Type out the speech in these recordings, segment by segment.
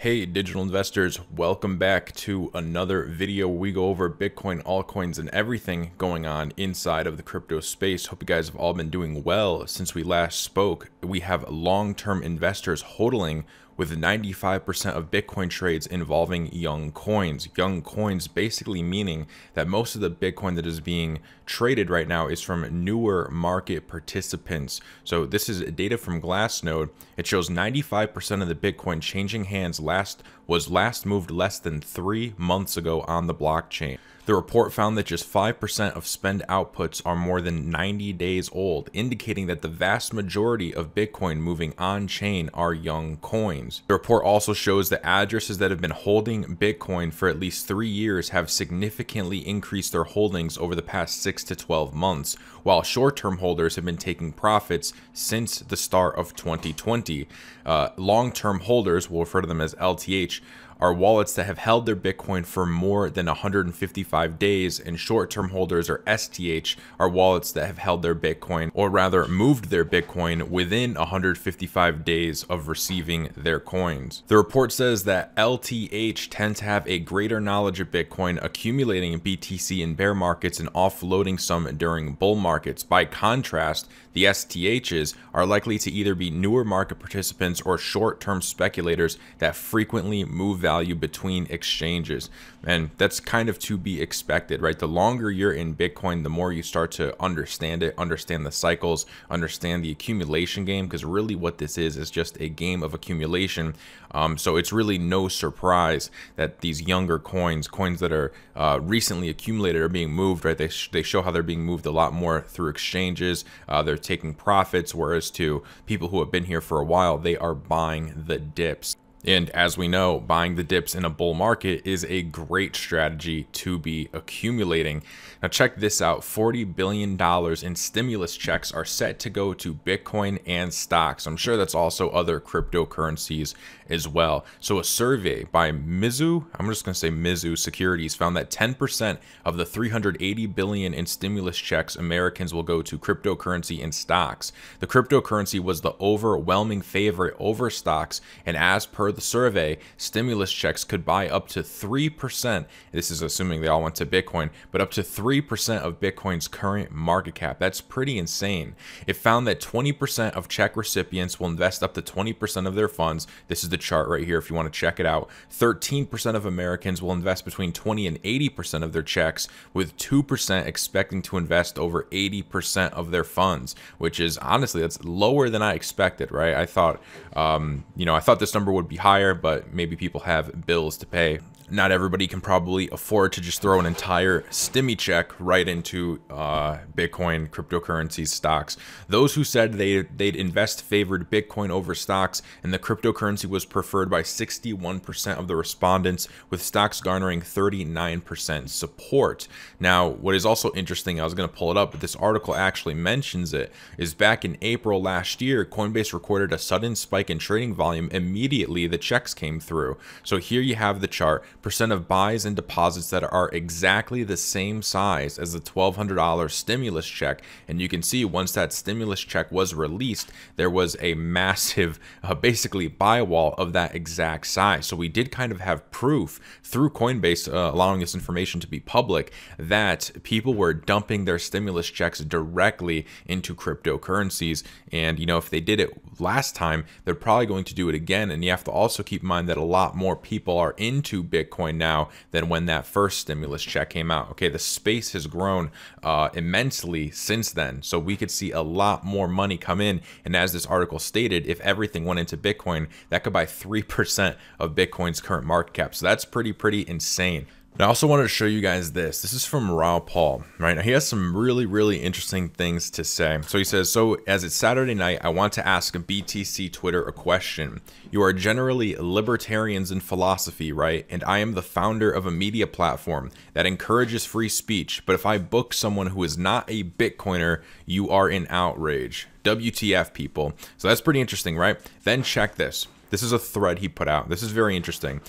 Hey digital investors, welcome back to another video. We go over Bitcoin, altcoins, and everything going on inside of the crypto space. Hope you guys have all been doing well since we last spoke. We have long-term investors hodling with 95% of Bitcoin trades involving young coins. Young coins basically meaning that most of the Bitcoin that is being traded right now is from newer market participants. So this is data from Glassnode. It shows 95% of the Bitcoin changing hands last was last moved less than 3 months ago on the blockchain. The report found that just 5% of spend outputs are more than 90 days old, indicating that the vast majority of Bitcoin moving on chain are young coins. The report also shows that addresses that have been holding Bitcoin for at least three years have significantly increased their holdings over the past 6 to 12 months, while short term holders have been taking profits since the start of 2020. Uh, Long term holders, we'll refer to them as LTH, are wallets that have held their Bitcoin for more than 155 days, and short term holders, or STH, are wallets that have held their Bitcoin, or rather moved their Bitcoin within 155 days of receiving their coins. The report says that LTH tend to have a greater knowledge of Bitcoin, accumulating BTC in bear markets and offloading some during bull markets. By contrast, the STHs are likely to either be newer market participants or short term speculators that frequently move value between exchanges. And that's kind of to be expected, right? The longer you're in Bitcoin, the more you start to understand it, understand the cycles, understand the accumulation game, because really what this is is just a game of accumulation. Um, so it's really no surprise that these younger coins, coins that are uh, recently accumulated, are being moved, right? They, sh they show how they're being moved a lot more through exchanges. Uh, they're taking profits, whereas to people who have been here for a while, they are buying the dips. And as we know, buying the dips in a bull market is a great strategy to be accumulating. Now, check this out $40 billion in stimulus checks are set to go to Bitcoin and stocks. I'm sure that's also other cryptocurrencies as well. So, a survey by Mizu, I'm just going to say Mizu Securities, found that 10% of the 380 billion in stimulus checks Americans will go to cryptocurrency and stocks. The cryptocurrency was the overwhelming favorite over stocks, and as per the survey, stimulus checks could buy up to 3%. This is assuming they all went to Bitcoin, but up to 3% of Bitcoin's current market cap. That's pretty insane. It found that 20% of check recipients will invest up to 20% of their funds. This is the chart right here if you want to check it out. 13% of Americans will invest between 20 and 80% of their checks, with 2% expecting to invest over 80% of their funds, which is honestly, that's lower than I expected, right? I thought, um, you know, I thought this number would be higher, but maybe people have bills to pay not everybody can probably afford to just throw an entire stimmy check right into uh, Bitcoin, cryptocurrencies, stocks. Those who said they, they'd invest favored Bitcoin over stocks, and the cryptocurrency was preferred by 61% of the respondents, with stocks garnering 39% support. Now, what is also interesting, I was going to pull it up, but this article actually mentions it, is back in April last year, Coinbase recorded a sudden spike in trading volume immediately the checks came through. So here you have the chart percent of buys and deposits that are exactly the same size as the $1,200 stimulus check. And you can see once that stimulus check was released, there was a massive, uh, basically, buy wall of that exact size. So we did kind of have proof through Coinbase, uh, allowing this information to be public, that people were dumping their stimulus checks directly into cryptocurrencies. And, you know, if they did it last time, they're probably going to do it again. And you have to also keep in mind that a lot more people are into Bitcoin Bitcoin now than when that first stimulus check came out. Okay, the space has grown uh, immensely since then. So we could see a lot more money come in. And as this article stated, if everything went into Bitcoin, that could buy 3% of Bitcoin's current market cap. So that's pretty, pretty insane. I also wanted to show you guys this. This is from Raoul Pal, right? Now, he has some really, really interesting things to say. So he says, so as it's Saturday night, I want to ask BTC Twitter a question. You are generally libertarians in philosophy, right? And I am the founder of a media platform that encourages free speech. But if I book someone who is not a Bitcoiner, you are in outrage. WTF, people. So that's pretty interesting, right? Then check this. This is a thread he put out. This is very interesting.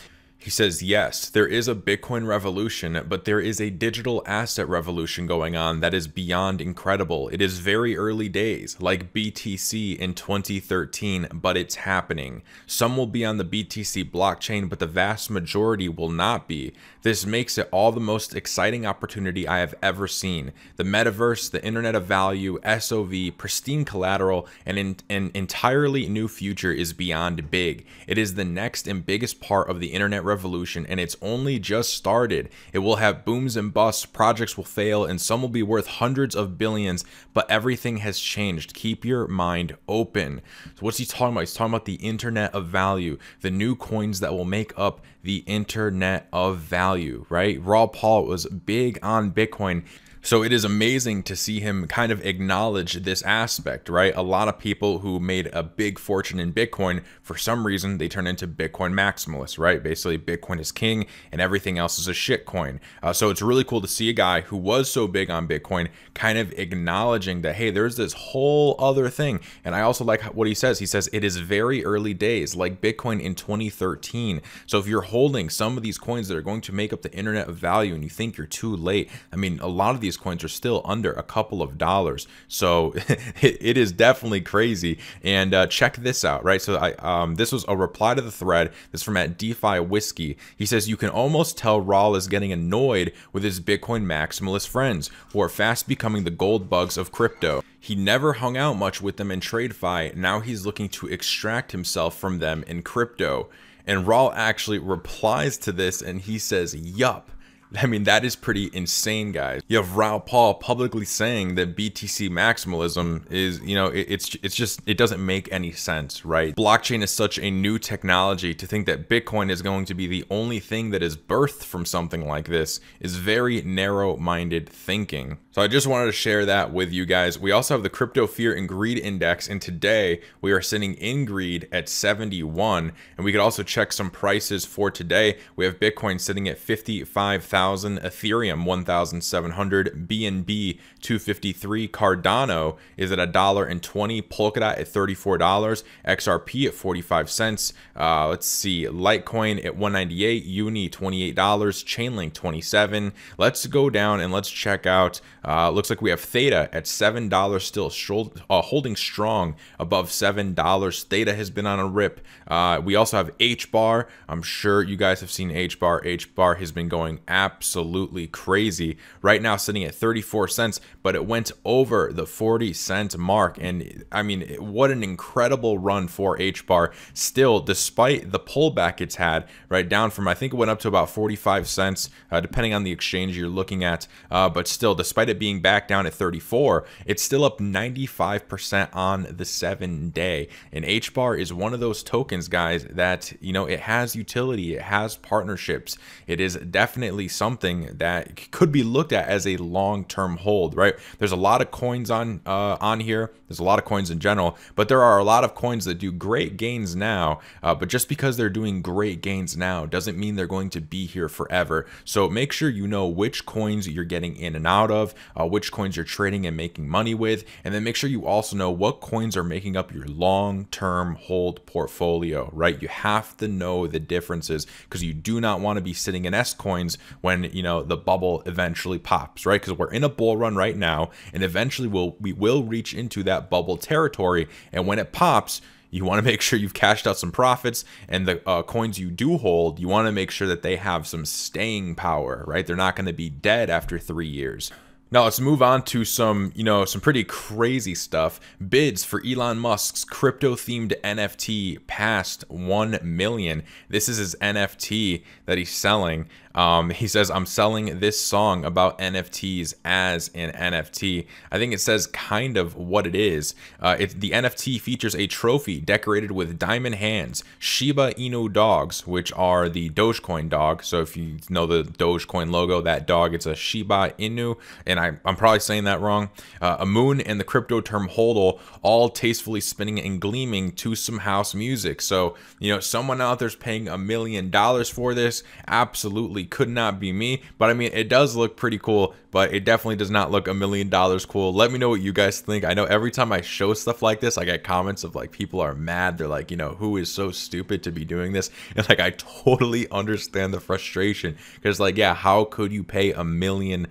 He says, yes, there is a Bitcoin revolution, but there is a digital asset revolution going on that is beyond incredible. It is very early days, like BTC in 2013, but it's happening. Some will be on the BTC blockchain, but the vast majority will not be. This makes it all the most exciting opportunity I have ever seen. The metaverse, the internet of value, SOV, pristine collateral, and an, an entirely new future is beyond big. It is the next and biggest part of the internet revolution, and it's only just started. It will have booms and busts, projects will fail, and some will be worth hundreds of billions, but everything has changed. Keep your mind open. So, what's he talking about? He's talking about the internet of value, the new coins that will make up the internet of value, right? Raoul Pal was big on Bitcoin. So it is amazing to see him kind of acknowledge this aspect, right? A lot of people who made a big fortune in Bitcoin, for some reason, they turn into Bitcoin maximalists, right? Basically, Bitcoin is king and everything else is a shitcoin. Uh, so it's really cool to see a guy who was so big on Bitcoin kind of acknowledging that, hey, there's this whole other thing. And I also like what he says. He says it is very early days, like Bitcoin in 2013. So if you're holding some of these coins that are going to make up the internet of value and you think you're too late, I mean, a lot of these these coins are still under a couple of dollars. So it, it is definitely crazy. And uh, check this out, right? So I um, this was a reply to the thread. This from at DeFi Whiskey. He says you can almost tell Raoul is getting annoyed with his Bitcoin maximalist friends who are fast becoming the gold bugs of crypto. He never hung out much with them in TradFi. Now he's looking to extract himself from them in crypto. And Raoul actually replies to this and he says, Yup. I mean, that is pretty insane, guys. You have Raoul Pal publicly saying that BTC maximalism is, you know, it, it's it's just it doesn't make any sense, right? Blockchain is such a new technology to think that Bitcoin is going to be the only thing that is birthed from something like this is very narrow-minded thinking. So I just wanted to share that with you guys. We also have the crypto fear and greed index, and today we are sitting in greed at 71. And we could also check some prices for today. We have Bitcoin sitting at 55,000. 1,000, Ethereum 1,700, BNB 253, Cardano is at a dollar and 20, Polkadot at $34, XRP at 45 cents. Uh, let's see, Litecoin at 198, Uni $28, Chainlink 27. Let's go down and let's check out. Uh, looks like we have Theta at $7 still, uh, holding strong above $7. Theta has been on a rip. Uh, we also have H bar. I'm sure you guys have seen H bar. H bar has been going absolutely absolutely crazy. Right now, sitting at 34 cents, but it went over the 40 cent mark. And I mean, what an incredible run for H bar. Still, despite the pullback it's had, right down from I think it went up to about 45 cents, uh, depending on the exchange you're looking at. Uh, but still, despite it being back down at 34, it's still up 95% on the seven day. And H bar is one of those tokens, guys, that you know it has utility, it has partnerships. It is definitely something that could be looked at as a long-term hold, right? There's a lot of coins on uh, on here. There's a lot of coins in general, but there are a lot of coins that do great gains now. Uh, but just because they're doing great gains now doesn't mean they're going to be here forever. So make sure you know which coins you're getting in and out of, uh, which coins you're trading and making money with, and then make sure you also know what coins are making up your long-term hold portfolio, right? You have to know the differences because you do not want to be sitting in S coins when when you know the bubble eventually pops, right? Because we're in a bull run right now, and eventually we'll we will reach into that bubble territory, and when it pops. You want to make sure you've cashed out some profits, and the uh, coins you do hold, you want to make sure that they have some staying power, right? They're not going to be dead after three years. Now let's move on to some, you know, some pretty crazy stuff. Bids for Elon Musk's crypto-themed NFT passed 1 million. This is his NFT that he's selling. Um, he says, I'm selling this song about NFTs as an NFT. I think it says kind of what it is. Uh, it, the NFT features a trophy decorated with diamond hands, Shiba Inu dogs, which are the Dogecoin dog. So if you know the Dogecoin logo, that dog, it's a Shiba Inu. And I, am probably saying that wrong. Uh, moon and the crypto term hodl, all tastefully spinning and gleaming to some house music. So, you know, someone out there's paying a million dollars for this. Absolutely could not be me. But I mean, it does look pretty cool, but it definitely does not look a million dollars cool. Let me know what you guys think. I know every time I show stuff like this, I get comments of like people are mad. They're like, you know, who is so stupid to be doing this? And like, I totally understand the frustration because, like, yeah, how could you pay a million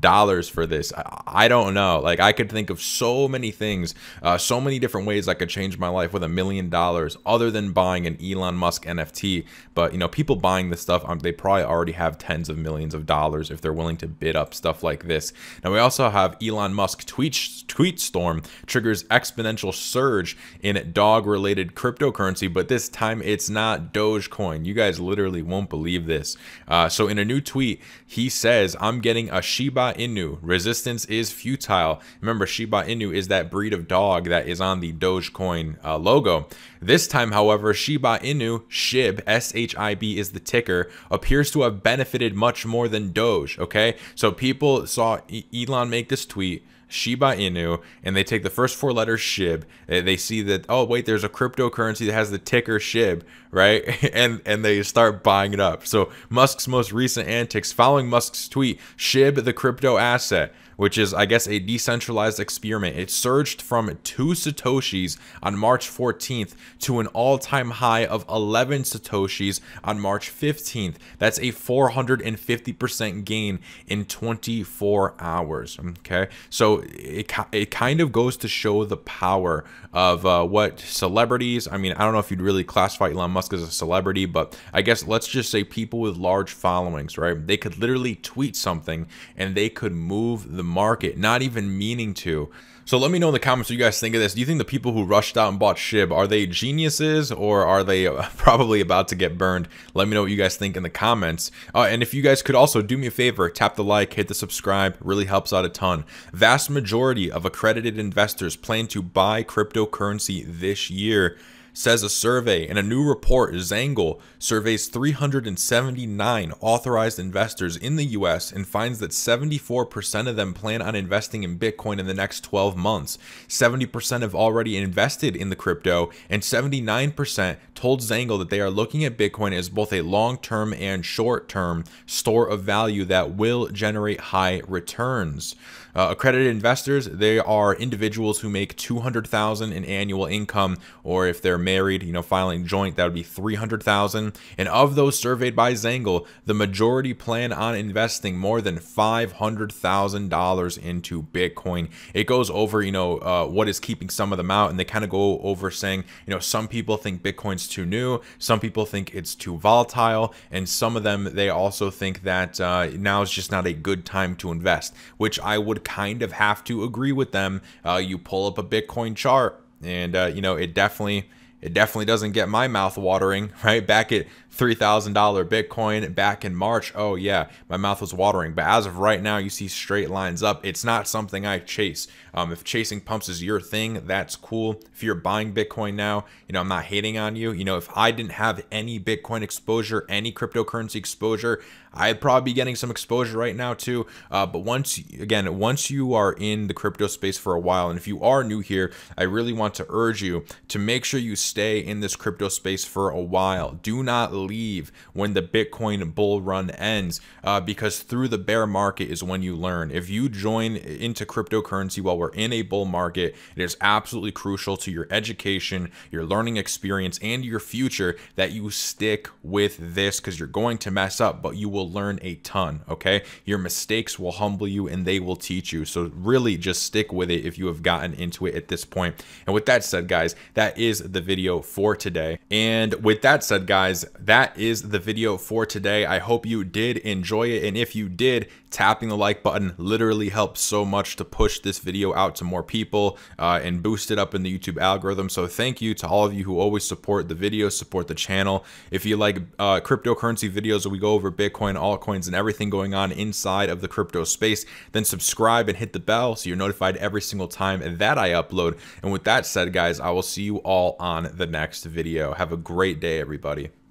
dollars for this. I, don't know. Like I could think of so many things, uh, so many different ways I could change my life with a million dollars other than buying an Elon Musk NFT. But you know, people buying this stuff, um, they probably already have tens of millions of dollars if they're willing to bid up stuff like this. Now we also have Elon Musk tweet tweet storm triggers exponential surge in dog related cryptocurrency, but this time it's not Dogecoin. You guys literally won't believe this. Uh, so in a new tweet, he says, "I'm getting a Shiba." Shiba Inu. Resistance is futile. Remember, Shiba Inu is that breed of dog that is on the Dogecoin uh, logo. This time, however, Shiba Inu, SHIB, S-H-I-B is the ticker, appears to have benefited much more than Doge, okay? So people saw Elon make this tweet, Shiba Inu, and they take the first four letters SHIB. Uh, they see that oh wait, there's a cryptocurrency that has the ticker SHIB, right? And and they start buying it up. So Musk's most recent antics following Musk's tweet, SHIB the crypto asset which is, I guess, a decentralized experiment. It surged from two Satoshis on March 14th to an all time high of 11 Satoshis on March 15th. That's a 450% gain in 24 hours. Okay. So it, it kind of goes to show the power of uh, what celebrities, I mean, I don't know if you'd really classify Elon Musk as a celebrity, but I guess let's just say people with large followings, right? They could literally tweet something and they could move the market, not even meaning to. So let me know in the comments what you guys think of this. Do you think the people who rushed out and bought SHIB, are they geniuses or are they probably about to get burned? Let me know what you guys think in the comments. Uh, and if you guys could also do me a favor, tap the like, hit the subscribe, really helps out a ton. Vast majority of accredited investors plan to buy cryptocurrency this year says a survey. In a new report, Xangle surveys 379 authorized investors in the US and finds that 74% of them plan on investing in Bitcoin in the next 12 months. 70% have already invested in the crypto, and 79% told Xangle that they are looking at Bitcoin as both a long term and short term store of value that will generate high returns. Uh, accredited investors, they are individuals who make 200,000 in annual income, or if they're married, you know, filing joint, that would be 300,000. And of those surveyed by Xangle, the majority plan on investing more than $500,000 into Bitcoin. It goes over, you know, uh, what is keeping some of them out, and they kind of go over saying, you know, some people think Bitcoin's too new, some people think it's too volatile, and some of them they also think that uh, now is just not a good time to invest, which I would kind of have to agree with them. Uh, you pull up a Bitcoin chart, and uh, you know it definitely it definitely doesn't get my mouth watering, right? Back at $3,000 Bitcoin back in March, oh yeah, my mouth was watering. But as of right now, you see straight lines up. It's not something I chase. Um, if chasing pumps is your thing, that's cool. If you're buying Bitcoin now, you know, I'm not hating on you. You know, if I didn't have any Bitcoin exposure, any cryptocurrency exposure, I'd probably be getting some exposure right now too. Uh, but once, again, once you are in the crypto space for a while, and if you are new here, I really want to urge you to make sure you stay in this crypto space for a while. Do not leave when the Bitcoin bull run ends, uh, because through the bear market is when you learn. If you join into cryptocurrency while we're in a bull market, it is absolutely crucial to your education, your learning experience, and your future that you stick with this because you're going to mess up, but you will learn a ton. Okay. Your mistakes will humble you and they will teach you. So, really, just stick with it if you have gotten into it at this point. And with that said, guys, that is the video for today. And with that said, guys, that is the video for today. I hope you did enjoy it. And if you did, tapping the like button literally helps so much to push this video out to more people uh, and boost it up in the YouTube algorithm. So thank you to all of you who always support the video, support the channel. If you like uh, cryptocurrency videos where we go over Bitcoin, altcoins, and everything going on inside of the crypto space, then subscribe and hit the bell so you're notified every single time that I upload. And with that said, guys, I will see you all on the next video. Have a great day, everybody.